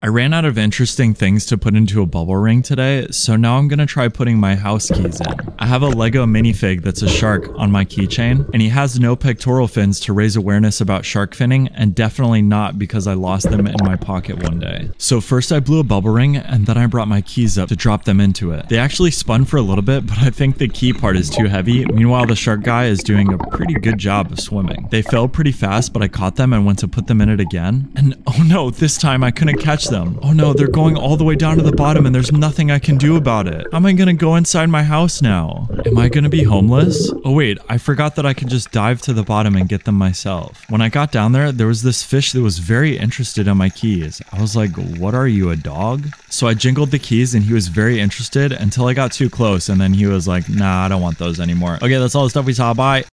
I ran out of interesting things to put into a bubble ring today, so now I'm gonna try putting my house keys in. I have a Lego minifig that's a shark on my keychain, and he has no pectoral fins to raise awareness about shark finning, and definitely not because I lost them in my pocket one day. So first I blew a bubble ring, and then I brought my keys up to drop them into it. They actually spun for a little bit, but I think the key part is too heavy. Meanwhile, the shark guy is doing a pretty good job of swimming. They fell pretty fast, but I caught them and went to put them in it again. And oh no, this time I couldn't catch them. Oh no, they're going all the way down to the bottom and there's nothing I can do about it. How am I gonna go inside my house now? Am I gonna be homeless? Oh wait, I forgot that I can just dive to the bottom and get them myself. When I got down there, there was this fish that was very interested in my keys. I was like, what are you, a dog? So I jingled the keys and he was very interested until I got too close and then he was like, nah, I don't want those anymore. Okay, that's all the stuff we saw. Bye.